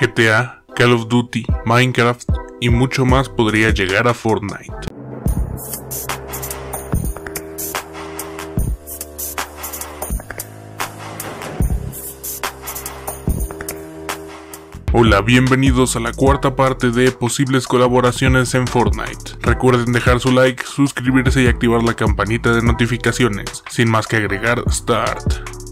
GTA, Call of Duty, Minecraft y mucho más podría llegar a Fortnite. Hola, bienvenidos a la cuarta parte de posibles colaboraciones en Fortnite. Recuerden dejar su like, suscribirse y activar la campanita de notificaciones. Sin más que agregar, start.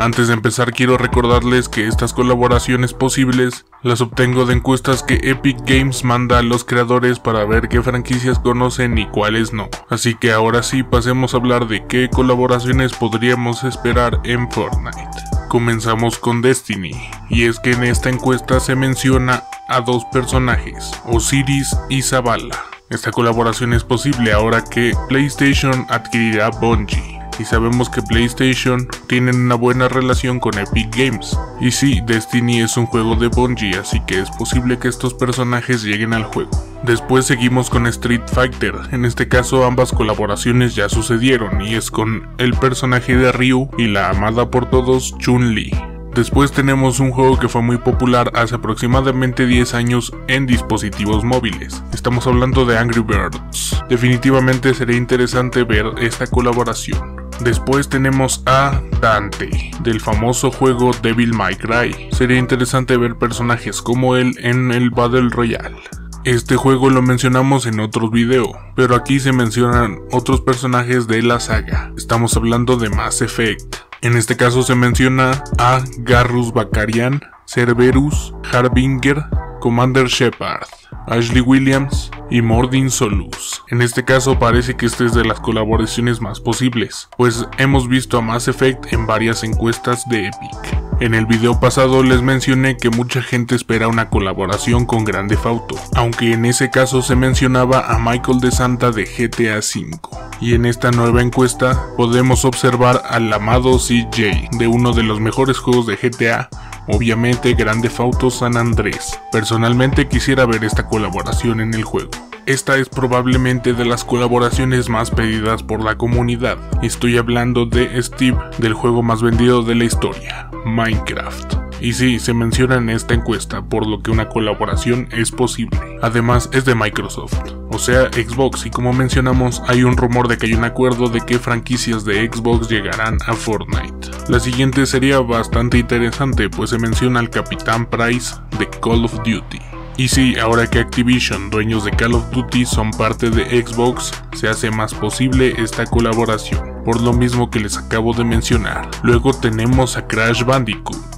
Antes de empezar quiero recordarles que estas colaboraciones posibles las obtengo de encuestas que Epic Games manda a los creadores para ver qué franquicias conocen y cuáles no. Así que ahora sí pasemos a hablar de qué colaboraciones podríamos esperar en Fortnite. Comenzamos con Destiny, y es que en esta encuesta se menciona a dos personajes, Osiris y Zavala. Esta colaboración es posible ahora que PlayStation adquirirá Bungie y sabemos que PlayStation tienen una buena relación con Epic Games. Y sí, Destiny es un juego de Bungie, así que es posible que estos personajes lleguen al juego. Después seguimos con Street Fighter, en este caso ambas colaboraciones ya sucedieron y es con el personaje de Ryu y la amada por todos Chun-Li. Después tenemos un juego que fue muy popular hace aproximadamente 10 años en dispositivos móviles. Estamos hablando de Angry Birds. Definitivamente sería interesante ver esta colaboración. Después tenemos a Dante, del famoso juego Devil May Cry. Sería interesante ver personajes como él en el Battle Royale. Este juego lo mencionamos en otro video, pero aquí se mencionan otros personajes de la saga. Estamos hablando de Mass Effect. En este caso se menciona a Garrus Bakarian, Cerberus, Harbinger, Commander Shepard, Ashley Williams y Mordin Solus. En este caso parece que esta es de las colaboraciones más posibles, pues hemos visto a Mass Effect en varias encuestas de Epic. En el video pasado les mencioné que mucha gente espera una colaboración con Grande Auto, aunque en ese caso se mencionaba a Michael de Santa de GTA V. Y en esta nueva encuesta podemos observar al amado CJ de uno de los mejores juegos de GTA Obviamente Grande Auto San Andrés. Personalmente quisiera ver esta colaboración en el juego. Esta es probablemente de las colaboraciones más pedidas por la comunidad. Estoy hablando de Steve, del juego más vendido de la historia, Minecraft. Y sí, se menciona en esta encuesta, por lo que una colaboración es posible. Además, es de Microsoft, o sea, Xbox, y como mencionamos, hay un rumor de que hay un acuerdo de que franquicias de Xbox llegarán a Fortnite. La siguiente sería bastante interesante, pues se menciona al Capitán Price de Call of Duty. Y sí, ahora que Activision, dueños de Call of Duty, son parte de Xbox, se hace más posible esta colaboración, por lo mismo que les acabo de mencionar. Luego tenemos a Crash Bandicoot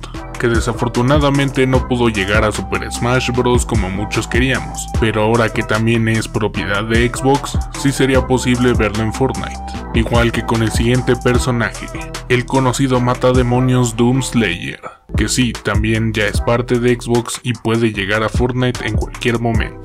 que desafortunadamente no pudo llegar a Super Smash Bros. como muchos queríamos, pero ahora que también es propiedad de Xbox, sí sería posible verlo en Fortnite. Igual que con el siguiente personaje, el conocido matademonios Doom Slayer, que sí, también ya es parte de Xbox y puede llegar a Fortnite en cualquier momento.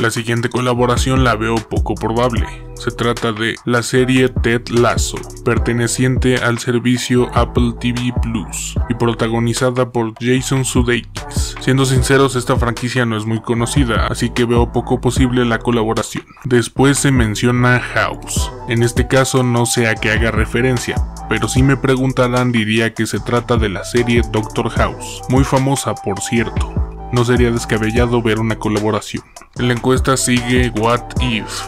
La siguiente colaboración la veo poco probable. Se trata de la serie Ted Lasso, perteneciente al servicio Apple TV Plus y protagonizada por Jason Sudeikis. Siendo sinceros, esta franquicia no es muy conocida, así que veo poco posible la colaboración. Después se menciona House. En este caso no sé a qué haga referencia, pero si me preguntarán diría que se trata de la serie Doctor House, muy famosa por cierto no sería descabellado ver una colaboración. En la encuesta sigue What If.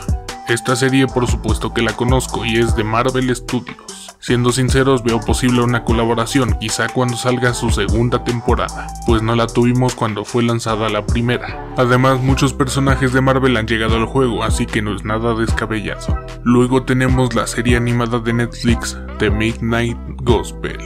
Esta serie por supuesto que la conozco y es de Marvel Studios. Siendo sinceros, veo posible una colaboración, quizá cuando salga su segunda temporada, pues no la tuvimos cuando fue lanzada la primera. Además, muchos personajes de Marvel han llegado al juego, así que no es nada descabellado. Luego tenemos la serie animada de Netflix, The Midnight Gospel.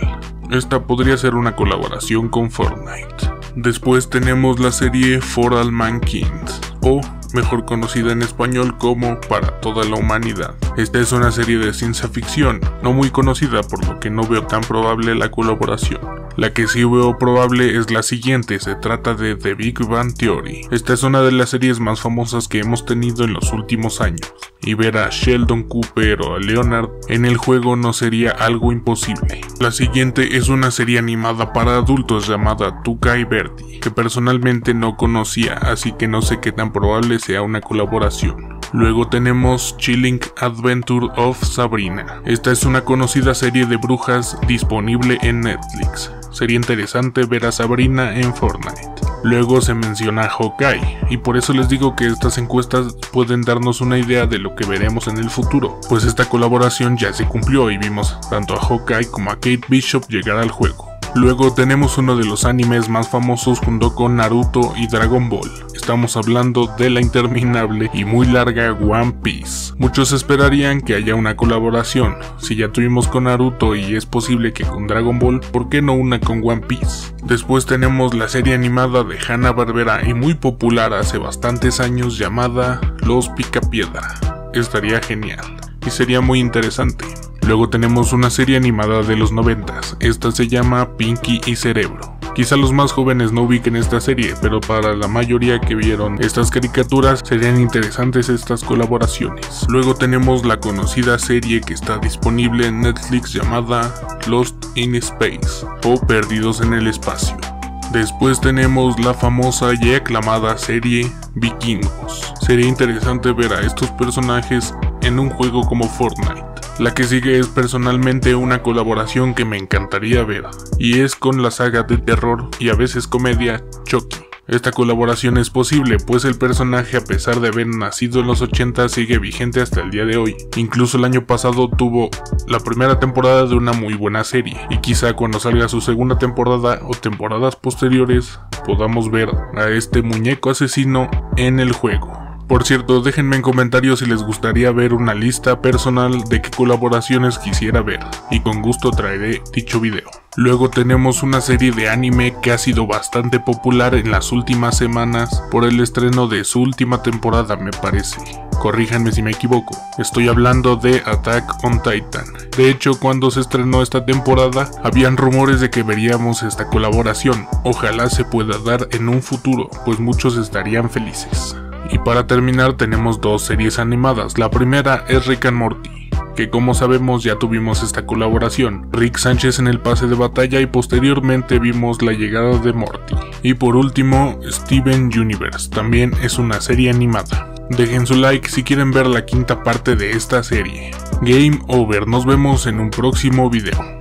Esta podría ser una colaboración con Fortnite. Después tenemos la serie For All Mankind, o mejor conocida en español como Para toda la humanidad. Esta es una serie de ciencia ficción, no muy conocida por lo que no veo tan probable la colaboración. La que sí veo probable es la siguiente, se trata de The Big Bang Theory. Esta es una de las series más famosas que hemos tenido en los últimos años, y ver a Sheldon Cooper o a Leonard en el juego no sería algo imposible. La siguiente es una serie animada para adultos llamada Tuca y Bertie, que personalmente no conocía, así que no sé qué tan probable sea una colaboración. Luego tenemos Chilling Adventure of Sabrina. Esta es una conocida serie de brujas disponible en Netflix. Sería interesante ver a Sabrina en Fortnite. Luego se menciona a Hawkeye, y por eso les digo que estas encuestas pueden darnos una idea de lo que veremos en el futuro, pues esta colaboración ya se cumplió y vimos tanto a Hawkeye como a Kate Bishop llegar al juego. Luego tenemos uno de los animes más famosos junto con Naruto y Dragon Ball. Estamos hablando de la interminable y muy larga One Piece. Muchos esperarían que haya una colaboración. Si ya tuvimos con Naruto y es posible que con Dragon Ball, ¿por qué no una con One Piece? Después tenemos la serie animada de Hanna-Barbera y muy popular hace bastantes años llamada Los Picapiedra. Estaría genial y sería muy interesante. Luego tenemos una serie animada de los 90, esta se llama Pinky y Cerebro. Quizá los más jóvenes no ubiquen esta serie, pero para la mayoría que vieron estas caricaturas serían interesantes estas colaboraciones. Luego tenemos la conocida serie que está disponible en Netflix llamada Lost in Space o Perdidos en el Espacio. Después tenemos la famosa y aclamada serie Vikingos. Sería interesante ver a estos personajes en un juego como Fortnite. La que sigue es personalmente una colaboración que me encantaría ver, y es con la saga de terror y a veces comedia Chucky. Esta colaboración es posible, pues el personaje a pesar de haber nacido en los 80 sigue vigente hasta el día de hoy. Incluso el año pasado tuvo la primera temporada de una muy buena serie, y quizá cuando salga su segunda temporada o temporadas posteriores podamos ver a este muñeco asesino en el juego. Por cierto, déjenme en comentarios si les gustaría ver una lista personal de qué colaboraciones quisiera ver, y con gusto traeré dicho video. Luego tenemos una serie de anime que ha sido bastante popular en las últimas semanas por el estreno de su última temporada me parece. Corríjanme si me equivoco, estoy hablando de Attack on Titan. De hecho, cuando se estrenó esta temporada, habían rumores de que veríamos esta colaboración. Ojalá se pueda dar en un futuro, pues muchos estarían felices. Y para terminar tenemos dos series animadas. La primera es Rick and Morty, que como sabemos ya tuvimos esta colaboración. Rick Sánchez en el pase de batalla y posteriormente vimos la llegada de Morty. Y por último, Steven Universe, también es una serie animada. Dejen su like si quieren ver la quinta parte de esta serie. Game over, nos vemos en un próximo video.